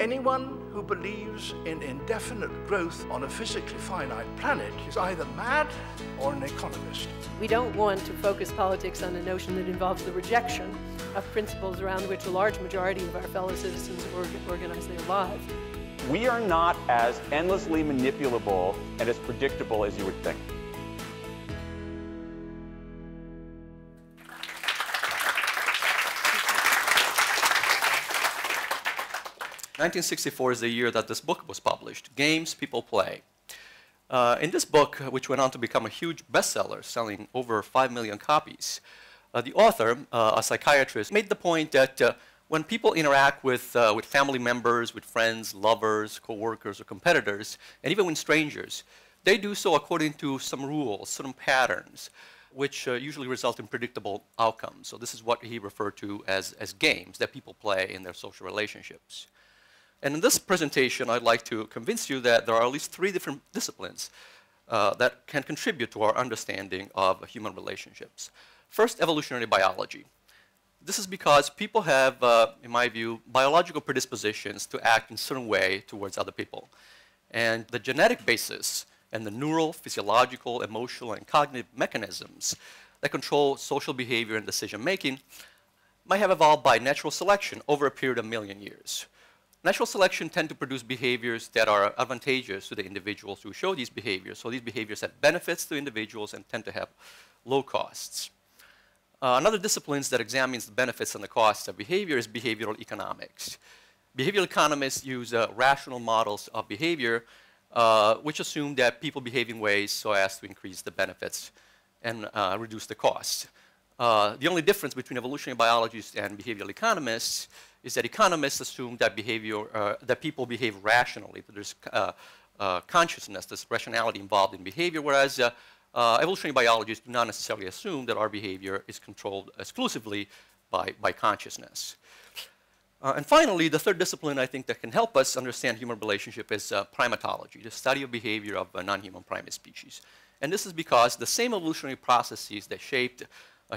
Anyone who believes in indefinite growth on a physically finite planet is either mad or an economist. We don't want to focus politics on a notion that involves the rejection of principles around which a large majority of our fellow citizens organize their lives. We are not as endlessly manipulable and as predictable as you would think. 1964 is the year that this book was published, Games People Play. Uh, in this book, which went on to become a huge bestseller, selling over 5 million copies, uh, the author, uh, a psychiatrist, made the point that uh, when people interact with, uh, with family members, with friends, lovers, coworkers, or competitors, and even with strangers, they do so according to some rules, some patterns, which uh, usually result in predictable outcomes. So this is what he referred to as, as games that people play in their social relationships. And in this presentation, I'd like to convince you that there are at least three different disciplines uh, that can contribute to our understanding of human relationships. First, evolutionary biology. This is because people have, uh, in my view, biological predispositions to act in a certain way towards other people. And the genetic basis and the neural, physiological, emotional, and cognitive mechanisms that control social behavior and decision making might have evolved by natural selection over a period of a million years. Natural selection tend to produce behaviors that are advantageous to the individuals who show these behaviors. So these behaviors have benefits to individuals and tend to have low costs. Uh, another discipline that examines the benefits and the costs of behavior is behavioral economics. Behavioral economists use uh, rational models of behavior, uh, which assume that people behave in ways so as to increase the benefits and uh, reduce the costs. Uh, the only difference between evolutionary biologists and behavioral economists is that economists assume that behavior, uh, that people behave rationally, that there's uh, uh, consciousness, there's rationality involved in behavior, whereas uh, uh, evolutionary biologists do not necessarily assume that our behavior is controlled exclusively by, by consciousness. Uh, and finally, the third discipline I think that can help us understand human relationship is primatology, the study of behavior of non-human primate species. And this is because the same evolutionary processes that shaped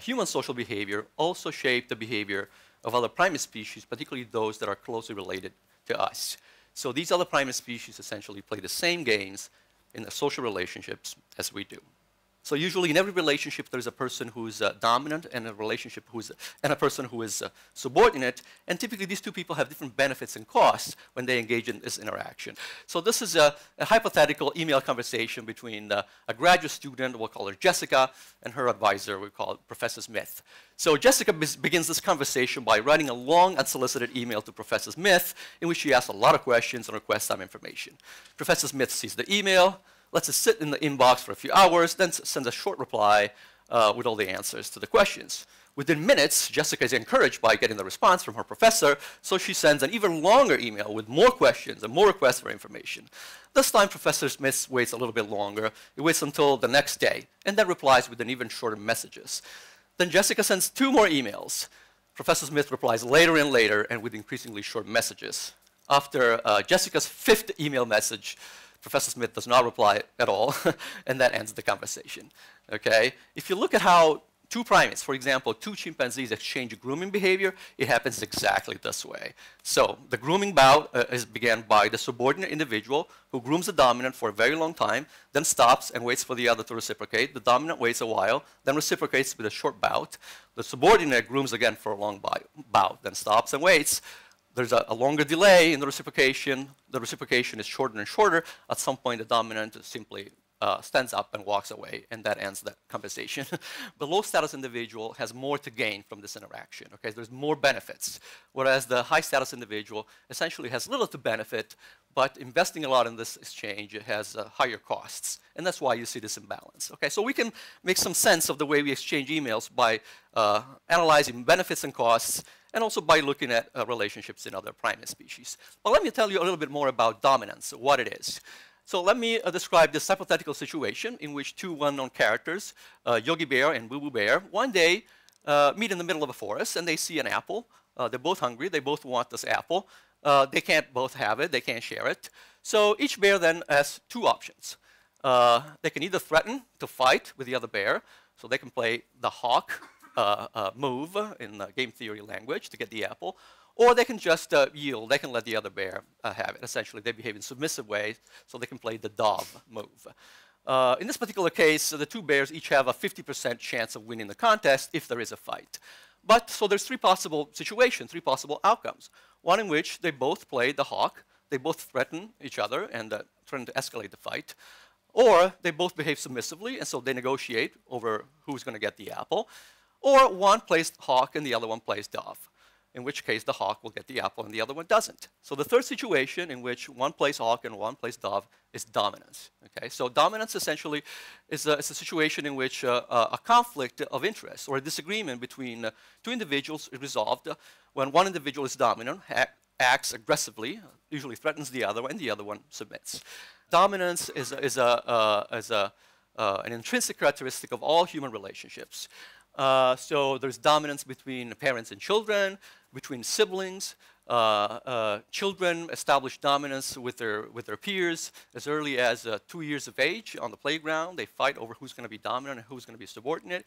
human social behavior also shape the behavior of other primate species, particularly those that are closely related to us. So these other primate species essentially play the same games in the social relationships as we do. So usually in every relationship, there's a person who's uh, dominant and a relationship who's, and a person who is uh, subordinate. And typically these two people have different benefits and costs when they engage in this interaction. So this is a, a hypothetical email conversation between uh, a graduate student, we'll call her Jessica, and her advisor, we call Professor Smith. So Jessica begins this conversation by writing a long unsolicited email to Professor Smith in which she asks a lot of questions and requests some information. Professor Smith sees the email, lets it sit in the inbox for a few hours, then sends a short reply uh, with all the answers to the questions. Within minutes, Jessica is encouraged by getting the response from her professor, so she sends an even longer email with more questions and more requests for information. This time, Professor Smith waits a little bit longer. He waits until the next day, and then replies with an even shorter messages. Then Jessica sends two more emails. Professor Smith replies later and later, and with increasingly short messages. After uh, Jessica's fifth email message, Professor Smith does not reply at all, and that ends the conversation. Okay? If you look at how two primates, for example, two chimpanzees exchange grooming behavior, it happens exactly this way. So the grooming bout uh, is began by the subordinate individual who grooms the dominant for a very long time, then stops and waits for the other to reciprocate. The dominant waits a while, then reciprocates with a short bout. The subordinate grooms again for a long bout, then stops and waits there's a, a, longer delay in the reciprocation. The reciprocation is shorter and shorter. At some point, the dominant simply uh, stands up and walks away, and that ends the conversation. the low status individual has more to gain from this interaction. Okay, there's more benefits, whereas the high status individual essentially has little to benefit, but investing a lot in this exchange has uh, higher costs, and that's why you see this imbalance. Okay, so we can make some sense of the way we exchange emails by uh, analyzing benefits and costs and also by looking at uh, relationships in other primate species. But let me tell you a little bit more about dominance, what it is. So let me uh, describe this hypothetical situation in which two well-known characters, uh, Yogi Bear and Boo Boo Bear, one day uh, meet in the middle of a forest and they see an apple. Uh, they're both hungry. They both want this apple. Uh, they can't both have it. They can't share it. So each bear then has two options. They can either threaten to fight with the other bear, so they can play the hawk move in game theory language to get the apple, or they can just uh, yield. They can let the other bear uh, have it. Essentially, they behave in submissive ways, so they can play the dove move. Uh, in this particular case, the two bears each have a 50% chance of winning the contest if there is a fight. But so there's three possible situations, three possible outcomes. One in which they both play the hawk, they both threaten each other and uh, threaten to escalate the fight. Or they both behave submissively, and so they negotiate over who's going to get the apple. Or one plays hawk and the other one plays dove in which case the hawk will get the apple and the other one doesn't. So the third situation in which one plays hawk and one plays dove is dominance. Okay, so dominance essentially is a, a situation in which uh, uh, a conflict of interest or a disagreement between uh, two individuals is resolved when one individual is dominant, acts aggressively, usually threatens the other, and the other one submits. Dominance is, is, a, uh, is a, uh, an intrinsic characteristic of all human relationships. Uh, so there's dominance between parents and children, between siblings. Uh, uh, children establish dominance with their, with their peers as early as uh, two years of age on the playground. They fight over who's going to be dominant and who's going to be subordinate.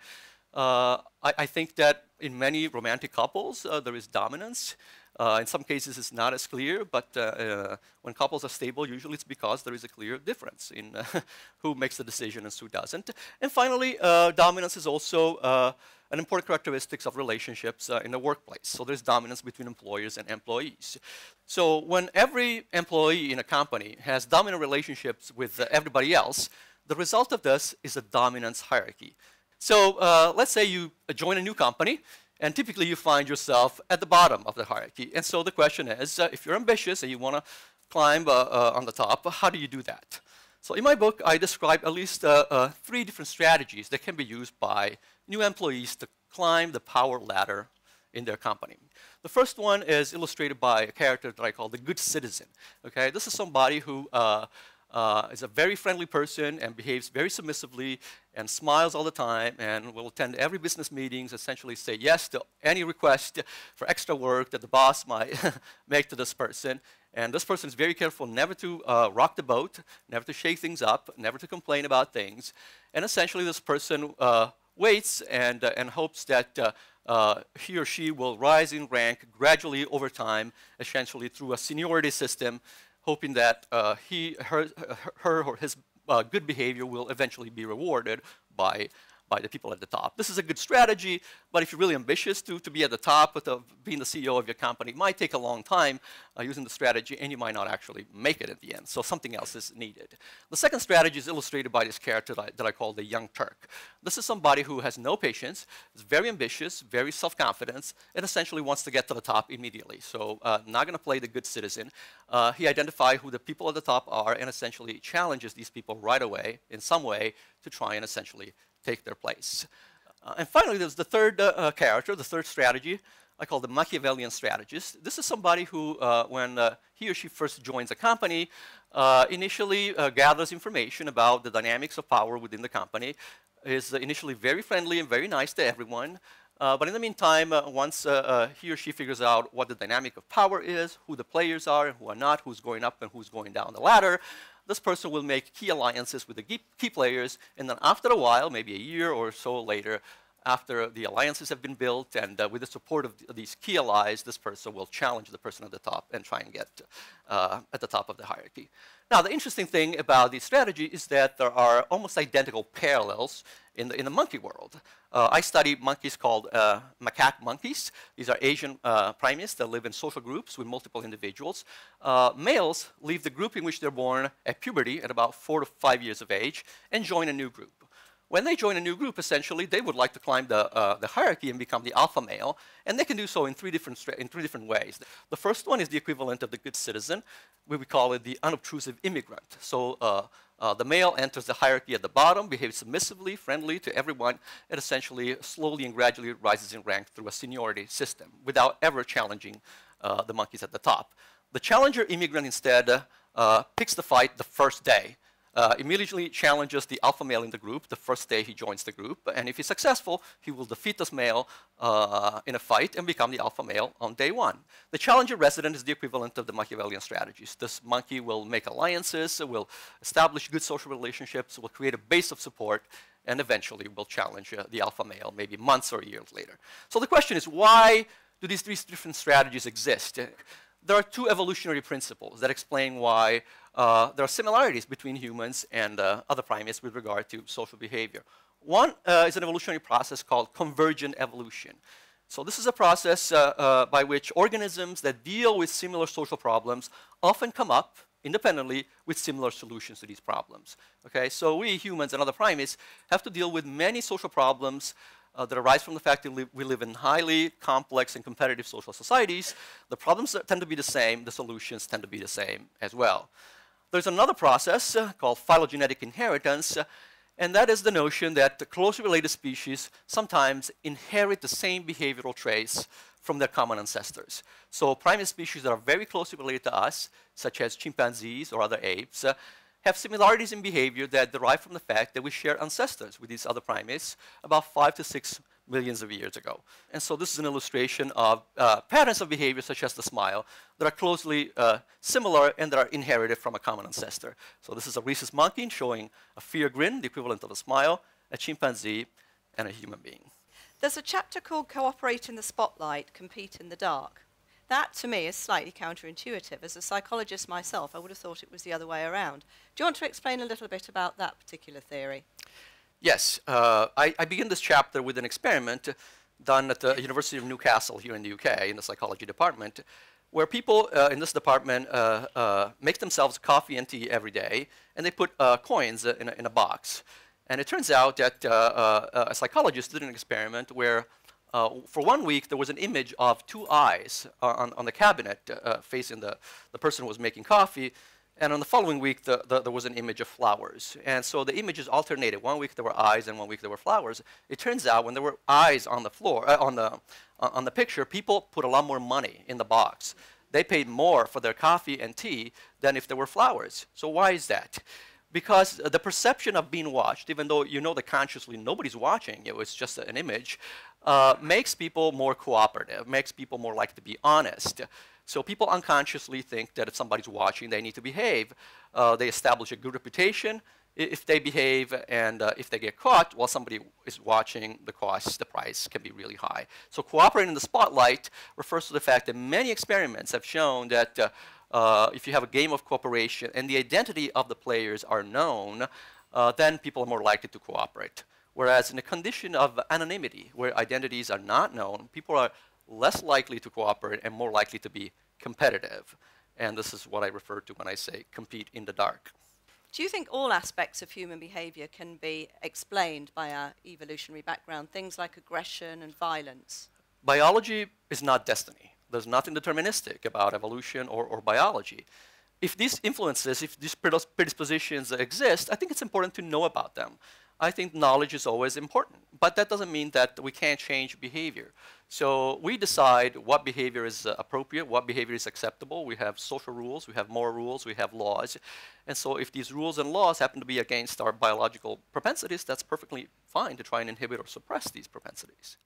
Uh, I, I, think that in many romantic couples, uh, there is dominance. Uh, in some cases, it's not as clear, but uh, uh, when couples are stable, usually it's because there is a clear difference in uh, who makes the decision and who doesn't. And finally, uh, dominance is also uh, an important characteristic of relationships in the workplace. So there's dominance between employers and employees. So when every employee in a company has dominant relationships with everybody else, the result of this is a dominance hierarchy. So let's say you join a new company, and typically you find yourself at the bottom of the hierarchy. And so the question is, uh, if you're ambitious and you want to climb uh, uh, on the top, how do you do that? So in my book, I describe at least uh, three different strategies that can be used by new employees to climb the power ladder in their company. The first one is illustrated by a character that I call the good citizen. Okay, this is somebody who uh, uh, is a very friendly person and behaves very submissively and smiles all the time and will attend every business meetings, essentially say yes to any request for extra work that the boss might make to this person. And this person is very careful never to uh, rock the boat, never to shake things up, never to complain about things. And essentially this person uh, waits and, uh, and hopes that uh, uh, he or she will rise in rank gradually over time, essentially through a seniority system hoping that uh, he, her, her or his uh, good behavior will eventually be rewarded by by the people at the top. This is a good strategy, but if you're really ambitious to, to be at the top of being the CEO of your company, it might take a long time uh, using the strategy, and you might not actually make it at the end. So something else is needed. The second strategy is illustrated by this character that I, that I call the young Turk. This is somebody who has no patience, is very ambitious, very self-confident, and essentially wants to get to the top immediately. So uh, not going to play the good citizen. Uh, he identifies who the people at the top are and essentially challenges these people right away in some way to try and essentially take their place. Uh, and finally, there's the third uh, uh, character, the third strategy, I call the Machiavellian strategist. This is somebody who, uh, when uh, he or she first joins a company, initially gathers information about the dynamics of power within the company, is initially very friendly and very nice to everyone. Uh, but in the meantime, uh, once uh, he or she figures out what the dynamic of power is, who the players are and who are not, who's going up and who's going down the ladder, this person will make key alliances with the key players, and then after a while, maybe a year or so later, after the alliances have been built and uh, with the support of th these key allies, this person will challenge the person at the top and try and get uh, at the top of the hierarchy. Now, the interesting thing about this strategy is that there are almost identical parallels in the, in the monkey world. Uh, I study monkeys called uh, macaque monkeys. These are Asian uh, primates that live in social groups with multiple individuals. Uh, males leave the group in which they're born at puberty at about four to five years of age and join a new group. When they join a new group, essentially, they would like to climb the, uh, the hierarchy and become the alpha male, and they can do so in three, different in three different ways. The first one is the equivalent of the good citizen. We would call it the unobtrusive immigrant. So uh, uh, the male enters the hierarchy at the bottom, behaves submissively, friendly to everyone, and essentially slowly and gradually rises in rank through a seniority system without ever challenging uh, the monkeys at the top. The challenger immigrant instead uh, picks the fight the first day uh, immediately challenges the alpha male in the group the first day he joins the group. And if he's successful, he will defeat this male uh, in a fight and become the alpha male on day one. The challenger resident is the equivalent of the Machiavellian strategies. This monkey will make alliances, will establish good social relationships, will create a base of support, and eventually will challenge uh, the alpha male maybe months or years later. So the question is, why do do these three different strategies exist? There are two evolutionary principles that explain why uh, there are similarities between humans and uh, other primates with regard to social behavior. One uh, is an evolutionary process called convergent evolution. So this is a process uh, uh, by which organisms that deal with similar social problems often come up independently with similar solutions to these problems. Okay, so we humans and other primates have to deal with many social problems uh, that arise from the fact that we, we live in highly complex and competitive social societies. The problems tend to be the same, the solutions tend to be the same as well. There's another process uh, called phylogenetic inheritance, uh, and that is the notion that the closely related species sometimes inherit the same behavioral traits from their common ancestors. So primate species that are very closely related to us, such as chimpanzees or other apes, uh, have similarities in behavior that derive from the fact that we share ancestors with these other primates about five to six millions of years ago. And so this is an illustration of uh, patterns of behavior such as the smile that are closely uh, similar and that are inherited from a common ancestor. So this is a rhesus monkey showing a fear grin, the equivalent of a smile, a chimpanzee, and a human being. There's a chapter called Cooperate in the Spotlight, Compete in the Dark. That, to me, is slightly counterintuitive. As a psychologist myself, I would have thought it was the other way around. Do you want to explain a little bit about that particular theory? Yes, uh, I, I, begin this chapter with an experiment done at the University of Newcastle here in the UK in the psychology department, where people uh, in this department uh, uh make themselves coffee and tea every day, and they put uh, coins in a, in a, box. And it turns out that uh, a psychologist did an experiment where for one week there was an image of two eyes on, on the cabinet facing the, the person who was making coffee, and on the following week, the, the, there was an image of flowers. And so the images alternated. One week there were eyes, and one week there were flowers. It turns out when there were eyes on the floor, uh, on, the, uh, on the picture, people put a lot more money in the box. They paid more for their coffee and tea than if there were flowers. So why is that? Because the perception of being watched, even though you know that consciously nobody's watching you, it's just an image, uh, makes people more cooperative, makes people more likely to be honest. So people unconsciously think that if somebody's watching, they need to behave. Uh, they establish a good reputation if they behave, and uh, if they get caught while somebody is watching, the cost, the price can be really high. So cooperating in the spotlight refers to the fact that many experiments have shown that uh, uh, if you have a game of cooperation and the identity of the players are known, then people are more likely to cooperate. Whereas in a condition of anonymity, where identities are not known, people are less likely to cooperate and more likely to be competitive. And this is what I refer to when I say compete in the dark. Do you think all aspects of human behavior can be explained by our evolutionary background, things like aggression and violence? Biology is not destiny. There's nothing deterministic about evolution or, or biology. If these influences, if these predispositions exist, I think it's important to know about them. I think knowledge is always important, but that doesn't mean that we can't change behavior. So we decide what behavior is uh, appropriate, what behavior is acceptable. We have social rules, we have moral rules, we have laws. And so if these rules and laws happen to be against our biological propensities, that's perfectly fine to try and inhibit or suppress these propensities.